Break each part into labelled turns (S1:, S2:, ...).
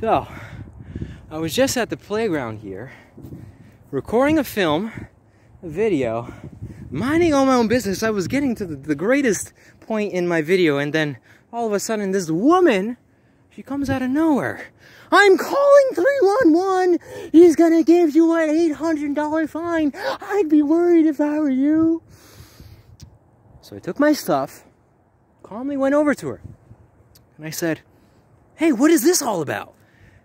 S1: So, I was just at the playground here, recording a film, a video, minding all my own business. I was getting to the, the greatest point in my video, and then all of a sudden, this woman, she comes out of nowhere. I'm calling 311. He's gonna give you an $800 fine. I'd be worried if I were you. So I took my stuff, calmly went over to her, and I said, Hey, what is this all about?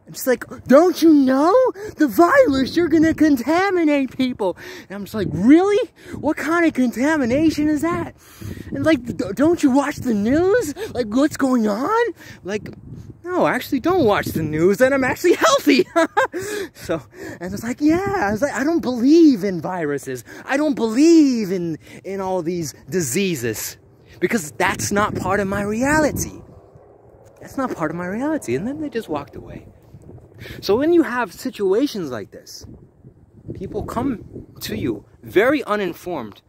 S1: And she's like, don't you know? The virus, you're gonna contaminate people. And I'm just like, really? What kind of contamination is that? And like, don't you watch the news? Like, what's going on? Like, no, I actually don't watch the news and I'm actually healthy. so, and it's like, yeah, I was like, I don't believe in viruses. I don't believe in, in all these diseases because that's not part of my reality. That's not part of my reality. And then they just walked away. So when you have situations like this, people come to you very uninformed.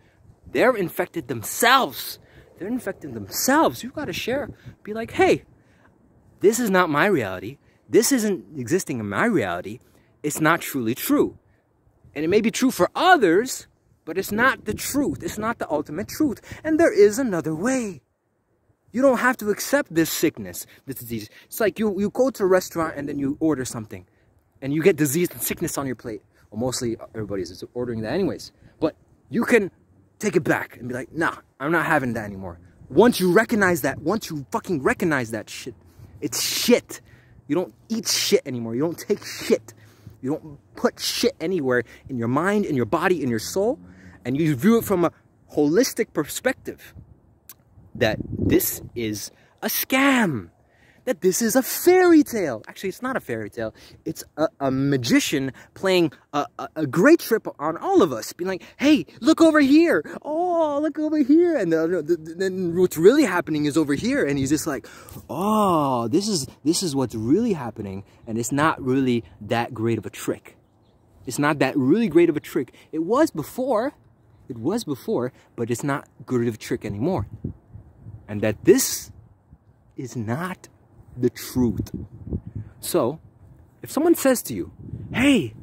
S1: They're infected themselves. They're infected themselves. You've got to share. Be like, hey, this is not my reality. This isn't existing in my reality. It's not truly true. And it may be true for others, but it's not the truth. It's not the ultimate truth. And there is another way. You don't have to accept this sickness, this disease. It's like you, you go to a restaurant and then you order something and you get disease and sickness on your plate. Well, mostly everybody's is ordering that anyways. But you can take it back and be like, nah, I'm not having that anymore. Once you recognize that, once you fucking recognize that shit, it's shit. You don't eat shit anymore. You don't take shit. You don't put shit anywhere in your mind, in your body, in your soul. And you view it from a holistic perspective that this is a scam that this is a fairy tale. Actually, it's not a fairy tale. It's a, a magician playing a, a, a, great trip on all of us, being like, hey, look over here. Oh, look over here. And then what's really happening is over here. And he's just like, oh, this is, this is what's really happening. And it's not really that great of a trick. It's not that really great of a trick. It was before. It was before, but it's not good of a trick anymore and that this is not the truth. So, if someone says to you, hey,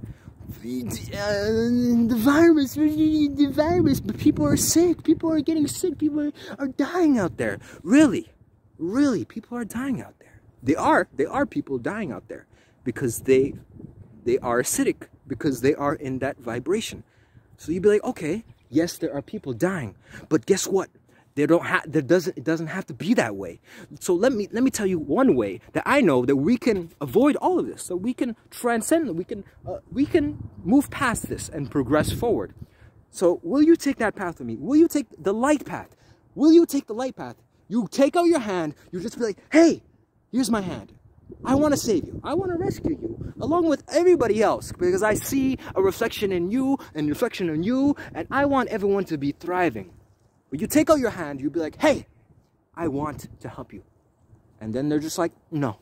S1: the, uh, virus, the virus, but people are sick, people are getting sick, people are, are dying out there. Really, really, people are dying out there. They are, they are people dying out there because they, they are acidic, because they are in that vibration. So you'd be like, okay, yes, there are people dying, but guess what? There don't have there doesn't it doesn't have to be that way. So let me let me tell you one way that I know that we can avoid all of this. So we can transcend we can uh, we can move past this and progress forward. So will you take that path with me? Will you take the light path? Will you take the light path? You take out your hand, you just be like, "Hey, here's my hand. I want to save you. I want to rescue you along with everybody else because I see a reflection in you and reflection in you and I want everyone to be thriving." But you take out your hand, you'd be like, hey, I want to help you. And then they're just like, no,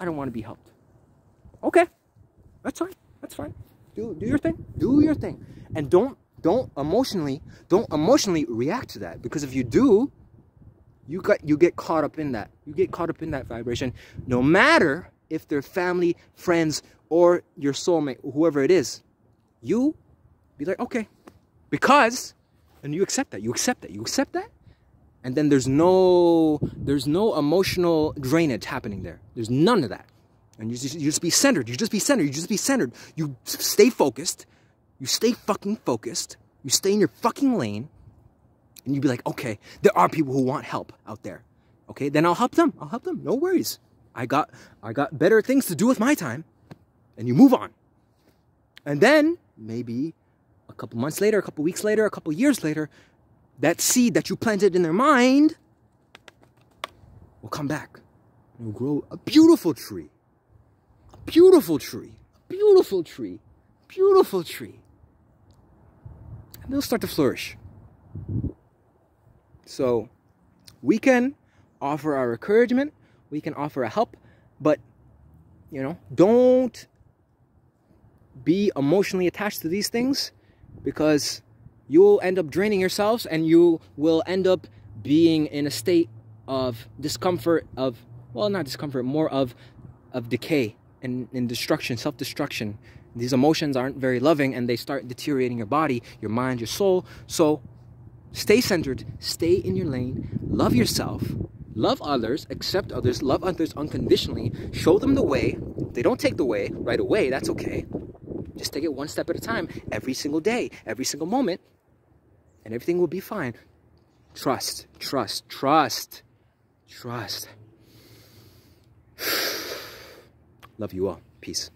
S1: I don't want to be helped. Okay, that's fine. That's fine. Do, do your thing. Do your thing. And don't don't emotionally don't emotionally react to that because if you do you got you get caught up in that you get caught up in that vibration no matter if they're family friends or your soulmate whoever it is you be like okay because and you accept that you accept that you accept that. And then there's no there's no emotional drainage happening there. There's none of that. And you just, you just be centered you just be centered you just be centered. You stay focused you stay fucking focused you stay in your fucking lane and you'd be like okay there are people who want help out there. Okay then i'll help them i'll help them no worries. I got i got better things to do with my time and you move on. And then maybe a couple months later, a couple weeks later, a couple years later, that seed that you planted in their mind will come back and will grow a beautiful tree. A beautiful tree. A beautiful tree. Beautiful tree. And they'll start to flourish. So we can offer our encouragement, we can offer a help, but you know, don't be emotionally attached to these things because you will end up draining yourselves and you will end up being in a state of discomfort of well not discomfort more of of decay and, and destruction, self destruction. These emotions aren't very loving and they start deteriorating your body, your mind, your soul. So stay centered, stay in your lane, love yourself, love others, accept others, love others unconditionally, show them the way. They don't take the way right away, that's okay. Just take it one step at a time, every single day, every single moment, and everything will be fine. Trust, trust, trust, trust. Love you all. Peace.